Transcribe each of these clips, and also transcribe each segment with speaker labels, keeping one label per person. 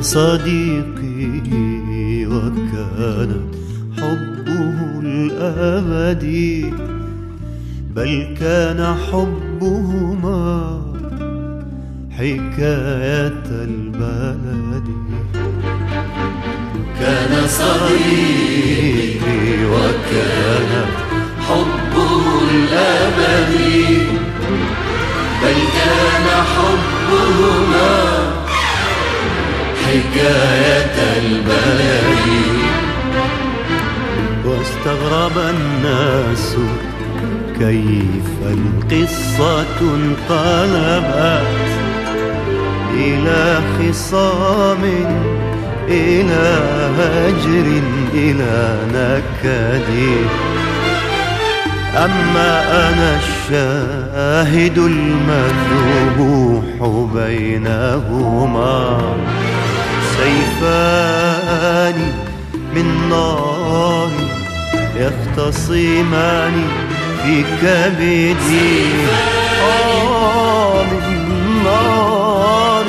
Speaker 1: صديقي وكان حبه الأبدي بل كان حبهما حكاية البلد.
Speaker 2: كان صديقي حكاية البلد
Speaker 1: واستغرب الناس كيف القصة انقلبت إلى خصام إلى هجر إلى نكد. أما أنا الشاهد المذبوح بينهما سيفان من نار يختصمان في كبدي آه من نار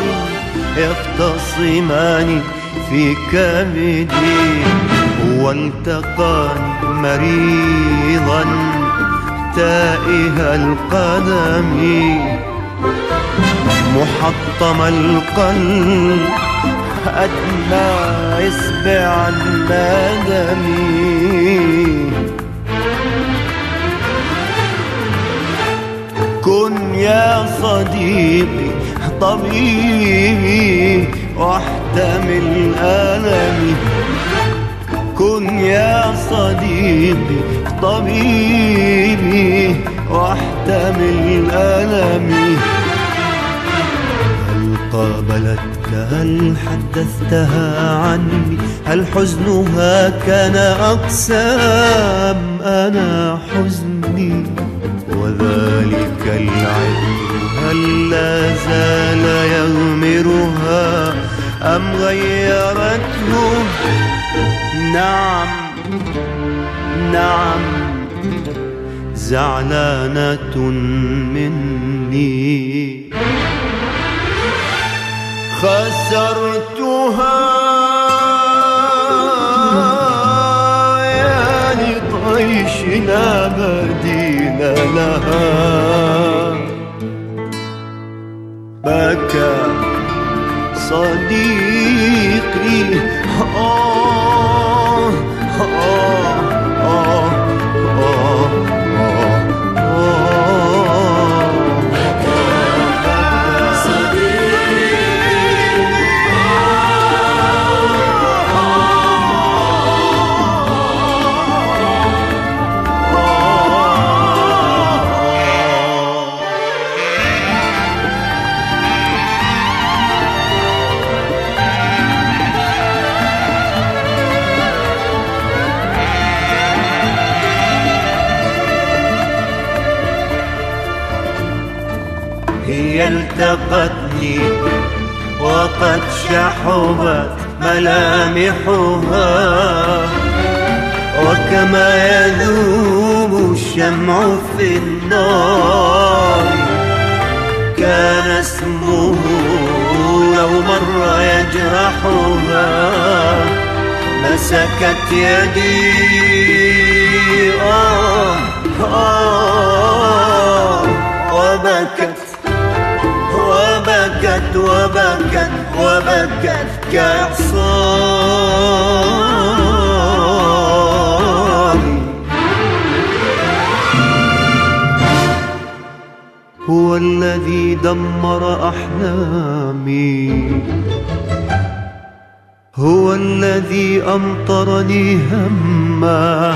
Speaker 1: يختصمان في كبدي والتقاني مريضا تائه القدم محطم القلب أدنى إصبع الندم كن يا صديقي طبيبي واحتمل ألمي كن يا صديقي طبيبي واحتمل ألمي هل قابلتك هل حدثتها عني. هل حزنها كان أقسام أنا حزني؟ وذلك العطر هل لا زال يغمرها أم غيرته؟ نعم نعم. زعلانة مني. خسرتها يا لطيش لا بديل لها. بكى صديقي آه التقتني وقد شحبت ملامحها. وكما يذوب الشمع في النار كان اسمه لو مر يجرحها. مسكت يدي وبكت وبكت كإعصار هو الذي دمر أحلامي. هو الذي أمطرني هما.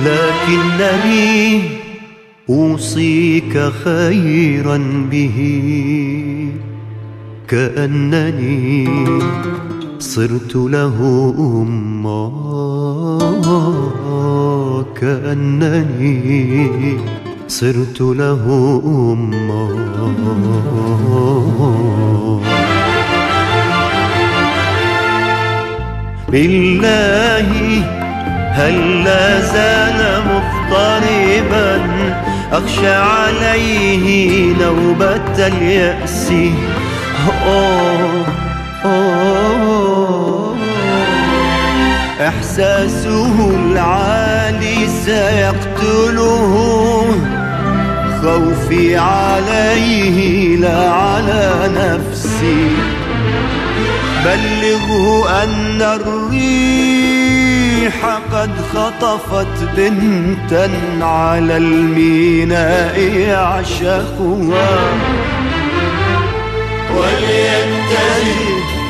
Speaker 1: لكنني أوصيك خيرا به كأنني صرت له أما كأنني صرت له أما. بالله هل زال مضطربا؟ أخشى عليه نوبة اليأس. إحساسه العالي سيقتله. خوفي عليه لا على نفسي. بلغه أن الريح قد خطفت بنتا على الميناء يعشقها.
Speaker 2: ولينتهي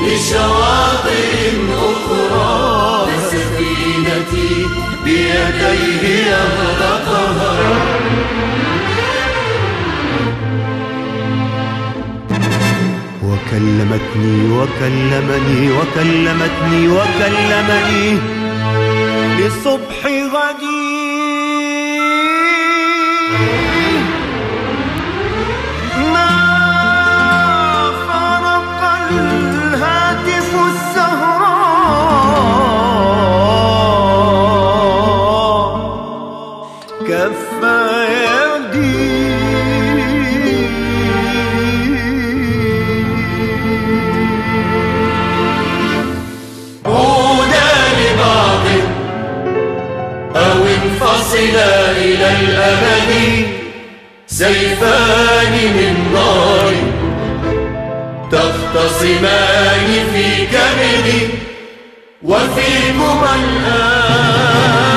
Speaker 2: لشواطئ أخرى. فسفينتي بيديه يغرقها.
Speaker 1: وكلمتني وكلمني وكلمتني وكلمني لصبح غدي
Speaker 2: انفصلا إلى الأبد سيفان من نار تختصمان في كبدي وفيكما الآن